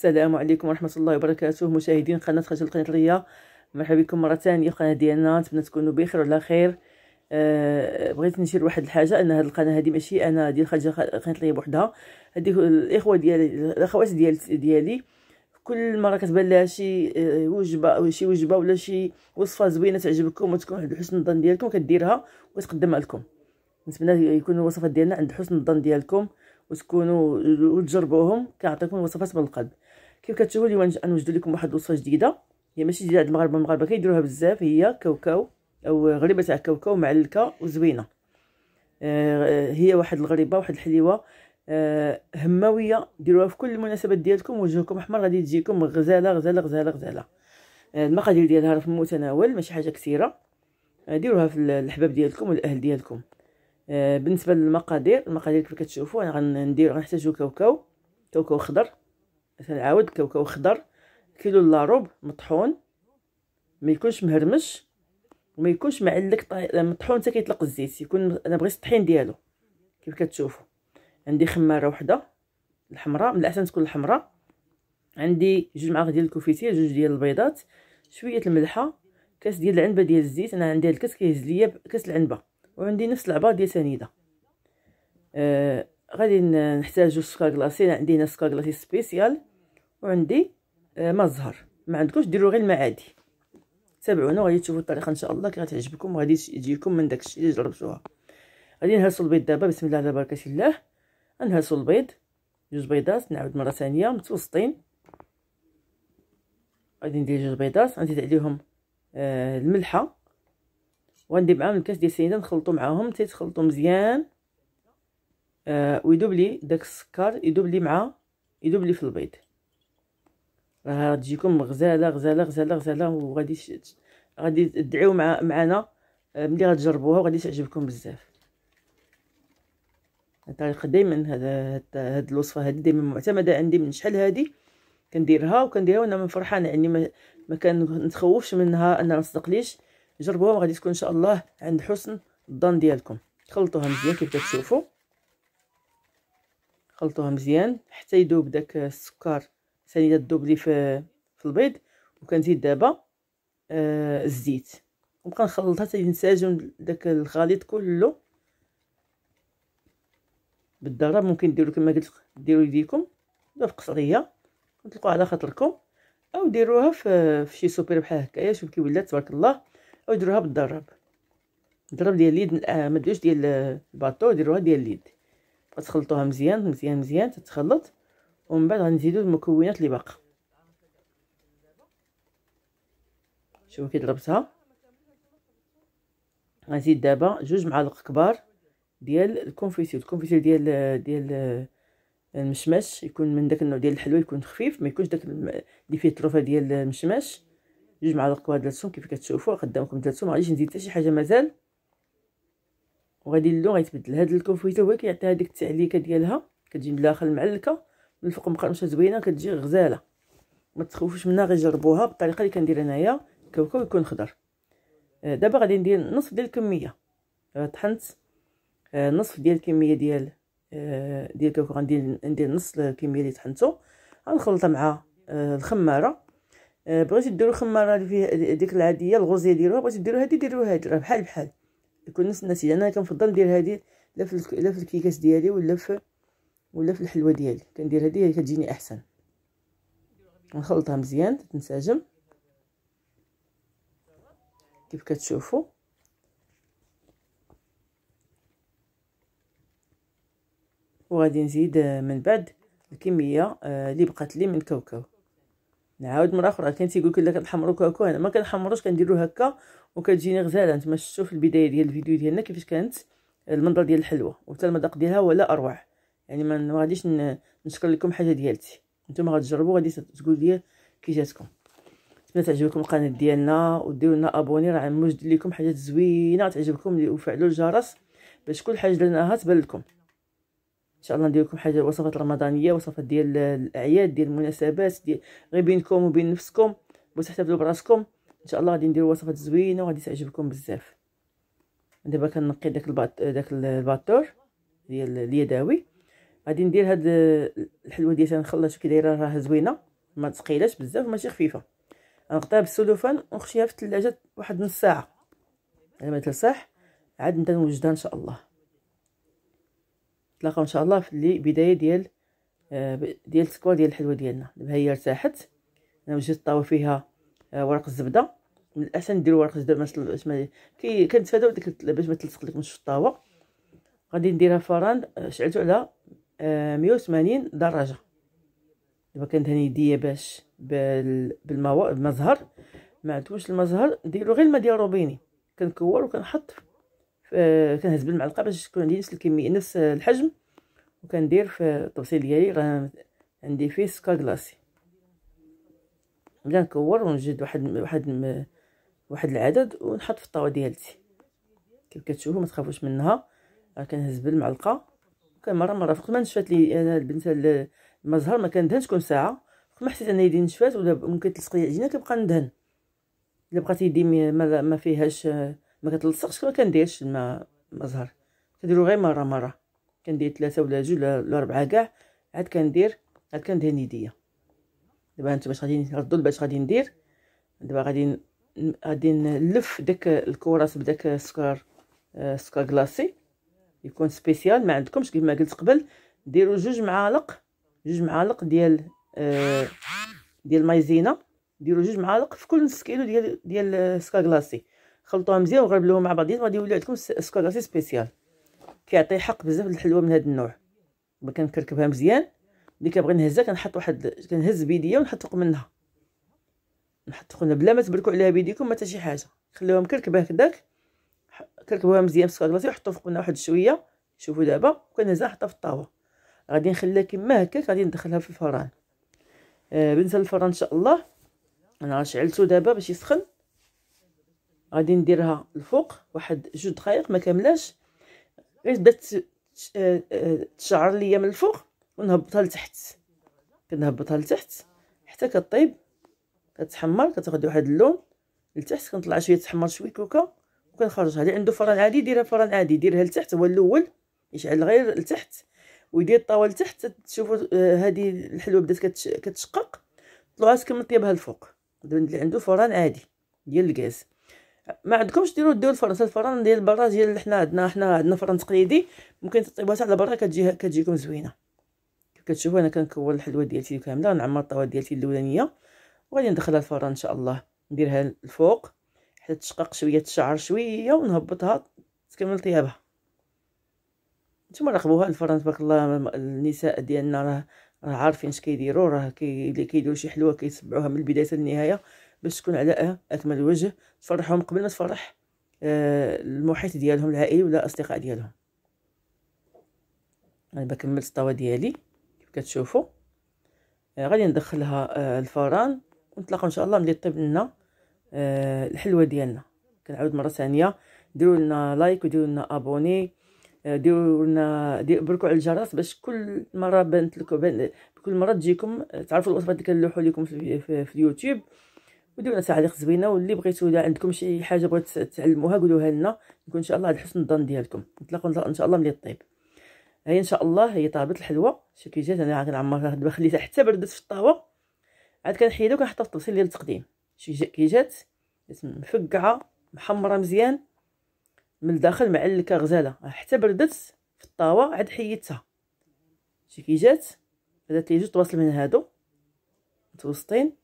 السلام عليكم ورحمة الله وبركاته. مشاهدين قناة خجل القنيطرية مرحبا بكم مرة ثانية في القناة ديالنا. نتمنى تكونوا بخير وعلى خير. أه بغيت نشير واحد الحاجة أن هاد القناة هادي ماشي أنا ديال خجل القنيطرية بوحدها. هادي الإخوة ديالي الأخوات ديال ديالي. كل مرة كتبان لها شي آه، وجبة أو شي وجبة ولا شي وصفة زوينة تعجبكم وتكون عند حسن الظن ديالكم كديرها وتقدمها لكم. نتمنى يكون الوصفات ديالنا عند حسن الظن ديالكم وتكونوا وتجربوهم. كيعطيكم الوصفات من القلب كيف كتشوفوا اليوم غنوجد لكم واحد الوصفة جديدة. هي ماشي جديده عند المغاربة المغاربة كيديروها بزاف. هي كاوكاو أو غريبة تاع كاوكاو معلكه وزوينة. آه، هي واحد الغريبة واحد الحليوة. آه، هماوية ديروها في كل المناسبات ديالكم وجهكم أحمر غادي تجيكم غزالة غزالة غزالة غزالة. آه، المقادير ديالها في المتناول ماشي حاجة كثيرة. ديروها في الحباب ديالكم والأهل ديالكم. بالنسبة للمقادير المقادير كيف كتشوفوا أنا غندير غنحتاجو كاوكاو. كاوكاو خضر. نعاود كاوكاو خضر كيلو لا روب مطحون ما يكونش مهرمش وما يكونش معلق مطحون حتى كيطلق الزيت يكون أنا بغيت الطحين ديالو. كيف كتشوفوا؟ عندي خمارة وحدة الحمراء من الأحسن تكون الحمراء. عندي جوج معالق ديال ال confiture جوج ديال البيضات شوية الملحة كاس ديال العنبة ديال الزيت. أنا عندي الكاس كيهز ليا كاس العنبة وعندي نفس العبار ديال سنيدة. آه غادي نحتاجو سكر glacé عندي هنا سكر glacé spécial. وعندي آه ما ما عندكوش ديروا غير الماء عادي تابعونا وغادي تشوفوا الطريقة إن شاء الله كي غتعجبكم وغادي يجيكم من داكشي اللي جربتوها غادي نهرسوا البيض دابا بسم الله على بركه الله نهرسوا البيض جوج بيضات نعاود مرة ثانية متوسطين. غادي ندير جوج بيضات غنزيد عليهم آه الملحة. وغندير معاهم الكاس ديال السنيده نخلطو معاهم تيتخلطوا مزيان. آه ويدوب لي داك السكر يدوب لي مع يدوب لي في البيض. راه تجيكم غزاله غزاله غزاله غزاله وغادي غادي تدعيو مع معنا. آه، ملي غتجربوها وغادي تعجبكم بزاف. الطريقة دائما هذا هاد الوصفة هذه دائما معتمدة عندي من شحال هذه. كنديرها وكنديرها وأنا من فرحانه يعني ما, ما كنتخوفش منها انها ما تصدقليش جربوها وغادي تكون إن شاء الله عند حسن الظن ديالكم. خلطوها مزيان كيف كتشوفوا. خلطوها مزيان حتى يذوب داك السكر. ثاني تذوب لي في في البيض وكنزيد دابا آه الزيت. ونبقى نخلطها حتى ينسجم داك الخليط كله. بالضرب ممكن ديروا كما قلت ديروا يديكم ولا في قصرية. وتلقوا على خاطركم. أو ديروها في في شي سوبر بحال هكايا شوف كي ولات تبارك الله. أو ديروها بالضرب. الضرب ديال اليد آه، ما ديروش ديال ال batteur ديروها ديال اليد. تخلطوها مزيان مزيان مزيان تتخلط. ومن بعد غنزيدو المكونات اللي باقا. شوفوا كي ضربتها. غنزيد دابا جوج معالق كبار ديال ال confiture ال confiture ديال ديال المشماش يكون من داك النوع ديال الحلوى يكون خفيف ما يكونش داك اللي فيه الطروفة ديال المشماش. جوج معالق كبار ديال الثوم كيف كتشوفوا قدامكم ديال الثوم غاديش نزيد حتى شي حاجة مازال. وغادي اللون غيتبدل. هاد ال confiture هو كيعطي هذيك التعليكة ديالها كتجي من الداخل معلكه من الفوق مقرمشه زوينه كتجي غزاله. ما تخوفوش منها غير جربوها بالطريقة اللي كندير انايا. كاوكاو يكون خضر. آه، دابا غادي ندير نصف ديال الكميه. آه، طحنت. آه، نصف ديال الكميه ديال ديال الكاوكاو غندير ندير نص الكميه اللي طحنتو. غنخلطها مع الخماره. بغيتي ديروا خماره اللي فيها ديك العاديه الغوزيه ديروها. بغيتي ديروا هذه ديروا هذه راه بحال بحال. يكون نفس النتيجه أنا كنفضل ندير هذه لا في لا في الكيكاس ديالي ولا في ولا في الحلوة ديالي. كندير هذه كتجيني أحسن. نخلطها مزيان تنسجم كيف كتشوفوا وغادي نزيد من بعد الكمية آه، اللي بقات لي من الكاوكاو نعاود مرة أخرى. كاين تيقول لك كنحمروا كاوكاو أنا ما كنحمروش كنديرو هكا وكتجيني غزالة. نتوما شفتوا في البداية ديال الفيديو ديالنا كيفاش كانت المنظر ديال الحلوة وحتى المذاق ديالها ولا أروع. يعني ما غاديش نشكر لكم حاجة ديالتي. نتوما غتجربوا غادي تقول لي كي جاتكم نتمنى تعجبكم القناة ديالنا وديروا لنا ابوني راه موجد لكم حاجات زوينة تعجبكم وفعلوا الجرس. باش كل حاجة درناها تبان لكم. إن شاء الله ندير لكم حاجة وصفات رمضانيه وصفات ديال الأعياد ديال المناسبات ديال غير بينكم وبين نفسكم باش تحتفلوا براسكم. إن شاء الله غادي نديروا وصفات زوينة وغادي تعجبكم بزاف. دابا كنقي داك الباط داك الباطور ديال اليداوي غادي ندير هاد الحلوة ديالها نخلص كي دايرة راه زوينة ما ثقيلاش بزاف ماشي خفيفة. نغطيها بالسلوفان ونخشيها في الثلاجة واحد نص ساعة. لما ترتاح عاد نبدا نوجدها إن شاء الله. نتلاقاو إن شاء الله في بداية ديال آه، ديال السكوار ديال الحلوة ديالنا. دابا هي ارتاحت. أنا وجدت الطاوه فيها آه، ورق الزبدة. من الأحسن ديروا ورق الزبدة باش ما كي كنتفاداو ديك باش ما تلصق لكمش في الطاوة. غادي نديرها فران. آه، شعلتو على 180 درجة. دابا كندهن يديا باش بالماء بالمزهر ما عندكمش المزهر ديروا غير الماء ديال روبيني. كنكور وكنحط كنهز بالمعلقة باش تكون عندي نفس الكمية نفس الحجم. وكندير في الطبسيل ديالي عندي فيه سكر كلاصي نبدا نكور ونجد واحد واحد واحد العدد ونحط في الطاوه ديالتي. كيف كتشوفوا ما تخافوش منها. كنهز بالمعلقة. كان مرة مرة فوق ما نشفات لي أنا البنت المزهر ما كندهنش كل ساعة. فوق ما حسيت ان يدي نشفات ولا ممكن تلصق العجينه كنبقى ندهن. إلا بقات يدي ما, ما فيهاش ما كتلصقش ما كنديرش الماء مزهر كنديرو غير مرة مرة. كندير ثلاثة ولا جوج ولا اربعه كاع. عاد كندير عاد كندهن يديا. دابا أنتم باش غادي نردو باش غادي ندير. دابا غادي غادي نلف داك الكرات بداك السكر السكر glacé يكون spécial ما عندكمش كيف ما قلت قبل ديروا جوج معالق جوج معالق ديال آه ديال مايزينا ديروا جوج معالق في كل نص كيلو ديال ديال السكر glacé خلطوها مزيان وغربلوهم مع بعضياتهم غادي يولي عندكم السكر كلاصي سبيسيال. كيعطي حق بزاف الحلوه من هذا النوع. كنكركبها مزيان. ملي كنبغي نهزها كنحط واحد كنهز بيديا ونحط فوق منها. نحط فوق بلا ما تبركوا عليها بيديكم ما حتى شي حاجة. خليوها مكركبة هكذاك كركبوها مزيان بالسكر كلاصي وحطوا فوق منها واحد شوية. شوفوا دابا وكنهزها نحطها في الطاوة. غادي نخليها كما هكاك غادي ندخلها في الفران. آه بالنسبة للفران إن شاء الله. أنا شعلته دابا باش يسخن. غادي نديرها الفوق واحد جوج دقائق ما كاملاش. غير بدات آه، آه، تشعر ليا من الفوق ونهبطها لتحت. كنهبطها لتحت. حتى كطيب كتحمر كتاخد واحد اللون لتحت كنطلع شوية تحمر شوية كوكا وكنخرجها اللي عنده فران عادي ديرها فران عادي ديرها لتحت هو الأول يشعل غير لتحت ويدير الطاوه لتحت تشوفوا آه، هذه الحلوة بدات كتشقق طلعوها تكمل طيبها الفوق. اللي عنده فران عادي ديال الغاز. ما عندكمش ديروا ديروا الفرن الفران ديال برا ديال حنا عندنا حنا عندنا فرن تقليدي ممكن تطيبوها على برا كتجي كتجيكم زوينة. كتشوفوا أنا كنكور الحلوة ديالتي كاملة ونعمر الطاوه ديالتي الأولانية وغادي ندخلها الفران إن شاء الله نديرها الفوق حتى تشقق شوية تشعر شوية ونهبطها تكمل طيابها. نتوما راقبوها الفرن تبارك الله النساء ديالنا راه راه عارفين اش كيديروا راه كي كيديروا شي حلوة كيتبعوها من البداية للنهايه باش تكون على اكمل وجه تفرحهم قبل ما تفرح آه، المحيط ديالهم العائلي ولا الاصدقاء ديالهم. أنا بكمل الطاوه ديالي كيف كتشوفوا. آه، غادي ندخلها الفران ونتلاقاو إن شاء الله ملي طيب لنا. الحلوة ديالنا. كنعاود مرة ثانية. ديروا لنا like وديروا لنا abonner ديروا لنا بركوا على الجرس باش كل مرة بانت لكم كل مرة تجيكم تعرفوا الوصفات اللي كنلوحوا لكم في, في, في اليوتيوب. وديروا لنا تعليق زوينة واللي بغيتو إذا عندكم شي حاجة بغيت تعلموها قولوها لنا. نكون إن شاء الله على حسن الظن ديالكم. نتلاقاو إن شاء الله ملي طيب. هي إن شاء الله هي طابت الحلوة. شي كي جات أنا كنعمرها خليتها حتى بردت في الطاوة. عاد كنحيدها وكنحطها في الطبسيل ديال التقديم. شي كي جات. مفقعة محمرة مزيان من الداخل معلكه غزالة. حتى بردت في الطاوة عاد حيدتها. شي كي جات هذا لي جوج طواصل من هادو. متوسطين.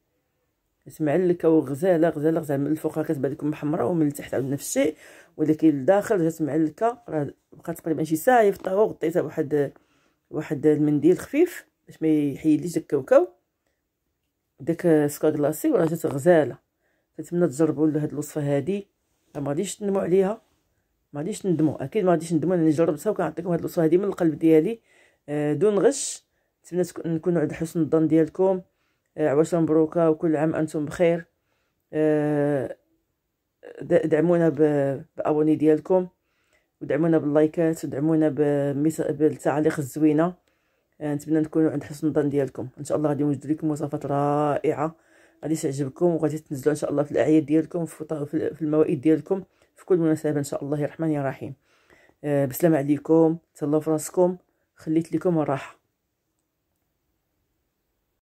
معلكه وغزالة غزالة غزالة. من الفوق كتبان لكم محمرة ومن التحت عاود نفس الشيء. ولكن الداخل جات معلكه راه بقات تقريبا شي ساعة في الطاوه وغطيتها بواحد واحد المنديل خفيف باش ما يحيدليش داك الكاوكاو. داك سكا كلاصي وراه جات غزالة. كنتمنى تجربوا هاد الوصفة هادي. ما غاديش تندموا عليها. ما غاديش ندموا أكيد ما غاديش ندموا أنا جربتها وكنعطيكم هاد الوصفة هادي من القلب ديالي. آه، دون غش. نتمنى نكونوا عند حسن الظن ديالكم. آه، عواشر مبروكة وكل عام أنتم بخير. آه، دعمونا بابوني ديالكم. ودعمونا باللايكات. ودعمونا بالتعاليق الزوينة. نتمنى نكونوا عند حسن الظن ديالكم. إن شاء الله غادي نوجد لكم وصفات رائعة. غادي تعجبكم وغادي تنزلوا إن شاء الله في الأعياد ديالكم في الموائد ديالكم في كل مناسبة إن شاء الله الرحمن الرحيم آه بسلام عليكم تهلاو في راسكم خليت لكم الراحة.